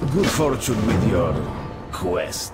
Good fortune with your quest.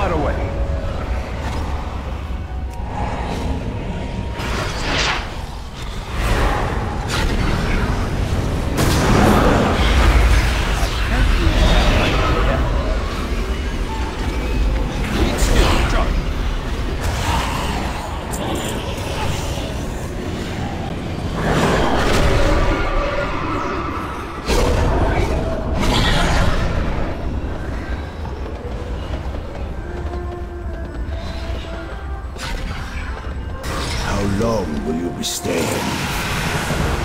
far way. How long will you be staying?